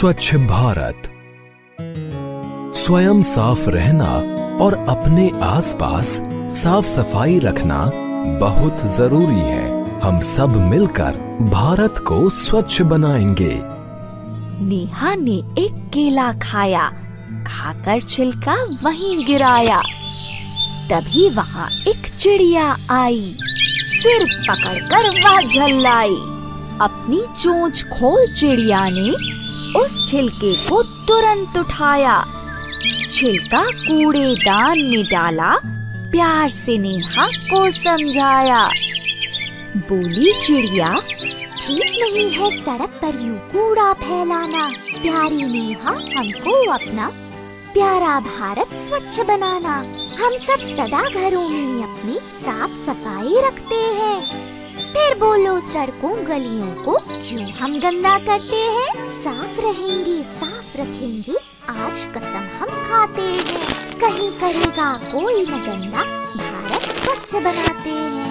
स्वच्छ भारत। स्वयं साफ़ रहना और अपने आसपास साफ़ सफ़ाई रखना बहुत ज़रूरी है। हम सब मिलकर भारत को स्वच्छ बनाएँगे। नेहा ने एक केला खाया। खाकर छिलका वहीं गिराया। तभी वहाँ एक चिड़िया आई। सिर पकड़कर वह झल्लाई। अपनी चोंच खोल चिड़िया ने उस छिलके को तुरंत उठाया। छिलका कूड़ेदान में डाला, प्यार से नेहा को समझाया। बोली, चिड़िया, ठीक नहीं है सड़क पर यूँ कूड़ा फैलाना। प्यारी नेहा, हमको अपना प्यारा भारत स्वच्छ बनाना। हम सब सदा घरों में अपनी साफ़ सफ़ाई रखते हैं। फिर बोलो, सड़कों, गलियों को क्यों हम गंदा करते हैं? साफ़ रहेंगे, साफ़ रखेंगे। आज कसम हम खाते हैं। कहीं करेगा, कोई न गंदा भारत स्वच्छ बनाते हैं।